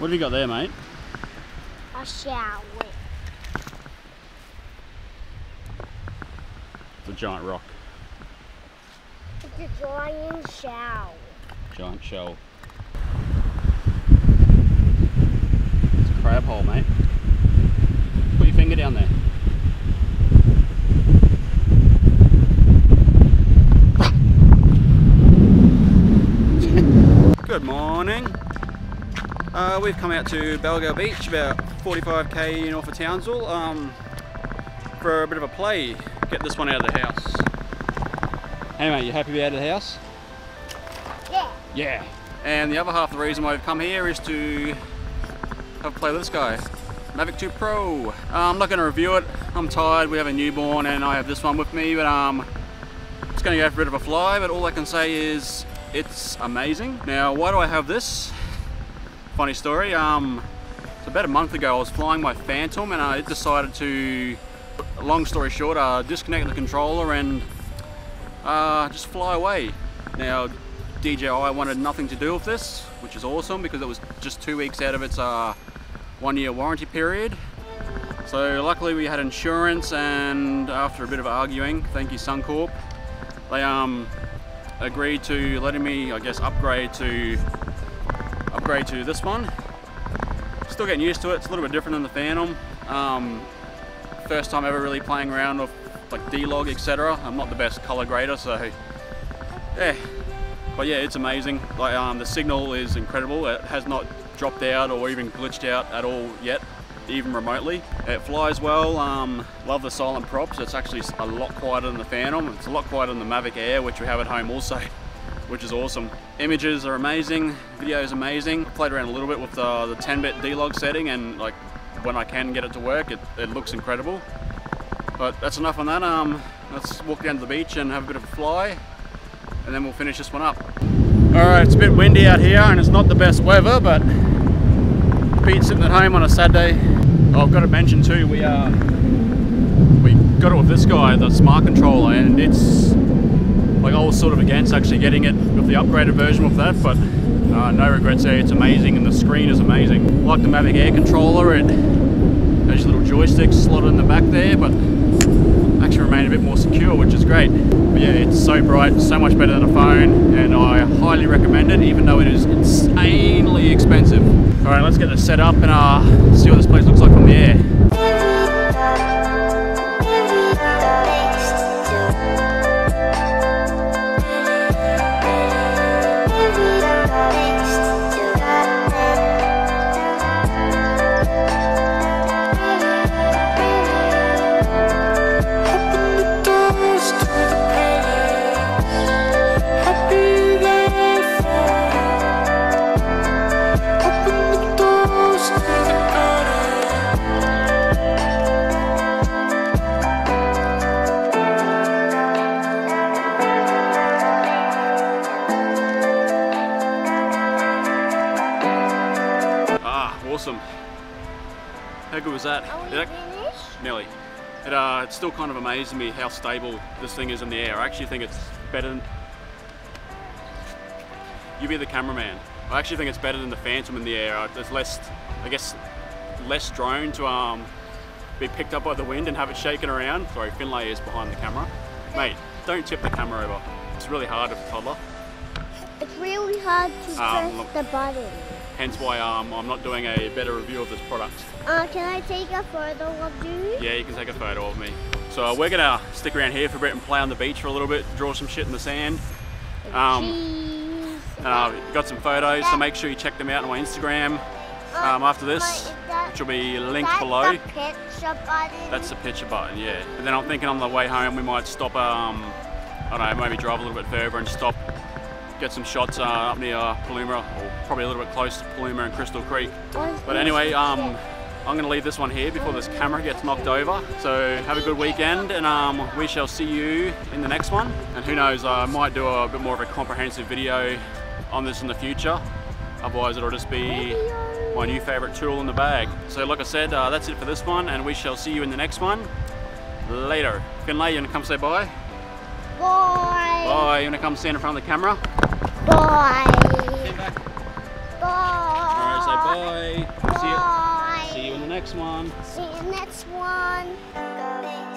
What have you got there, mate? A shower. It's a giant rock, It's a giant shower. giant shell. It's a crab hole, mate. Put your finger down there. Good morning. Uh, we've come out to Balgal Beach, about 45k north of Townsville, um, for a bit of a play. Get this one out of the house. Anyway, you happy to be out of the house? Yeah. Yeah. And the other half of the reason why we've come here is to have a play with this guy. Mavic 2 Pro. Uh, I'm not going to review it. I'm tired. We have a newborn and I have this one with me, but um, it's going to go for a bit of a fly, but all I can say is it's amazing. Now, why do I have this? Funny story. Um, about a month ago I was flying my Phantom and I decided to, long story short, uh, disconnect the controller and uh, just fly away. Now, DJI wanted nothing to do with this, which is awesome because it was just two weeks out of its uh, one year warranty period. So luckily we had insurance and after a bit of arguing, thank you Suncorp, they um, agreed to letting me, I guess, upgrade to upgrade to this one. Still getting used to it. It's a little bit different than the Phantom. Um, first time ever really playing around with like D-Log, etc. I'm not the best color grader, so yeah. But yeah, it's amazing. Like um, the signal is incredible. It has not dropped out or even glitched out at all yet, even remotely. It flies well. Um, love the silent props. It's actually a lot quieter than the Phantom. It's a lot quieter than the Mavic Air, which we have at home also, which is awesome. Images are amazing. Video is amazing. I played around a little bit with the, the 10-bit D-Log setting, and like when I can get it to work, it, it looks incredible. But that's enough on that. Um, let's walk down to the beach and have a bit of a fly and then we'll finish this one up. All right, it's a bit windy out here and it's not the best weather, but Pete's sitting at home on a Saturday. Oh, I've got to mention too, we uh, we got it with this guy, the smart controller, and it's like I was sort of against actually getting it with the upgraded version of that, but uh, no regrets there. It's amazing, and the screen is amazing. Like the Mavic Air controller, it has little joysticks slotted in the back there, but actually remain a bit more secure, which is great. But yeah, it's so bright, so much better than a phone, and I highly recommend it, even though it is insanely expensive. All right, let's get this set up and uh, see what this place looks like from the air. Ah, awesome. How good was that? Are we that- finished? Nearly. It, uh, it still kind of amazes me how stable this thing is in the air. I actually think it's better than... You be the cameraman. I actually think it's better than the Phantom in the air. Uh, There's less, I guess, less drone to um, be picked up by the wind and have it shaking around. Sorry, Finlay is behind the camera. Mate, don't tip the camera over. It's really hard with a toddler. It's really hard to Um, press look. the button. Hence why um, I'm not doing a better review of this product. Uh, can I take a photo of you? Yeah, you can take a photo of me. So uh, we're gonna stick around here for a bit and play on the beach for a little bit, draw some shit in the sand. Um, Uh, got some photos, so make sure you check them out on my Instagram um, after this, which will be linked below. The picture button. That's the picture button, yeah. And then I'm thinking on the way home we might stop, um, I don't know, maybe drive a little bit further and stop, get some shots uh, up near Paluma, or probably a little bit close to Paluma and Crystal Creek. But anyway, um, I'm going to leave this one here before this camera gets knocked over. So have a good weekend and um, we shall see you in the next one. And who knows, I might do a bit more of a comprehensive video on this in the future. Otherwise it'll just be my new favourite tool in the bag. So like I said, uh, that's it for this one and we shall see you in the next one. Later. Finlay, you want to come say bye? Bye. Bye. You want to come stand in front of the camera? Bye. Bye. Bye. Say bye. bye. See you. See you in the next one. See you next one.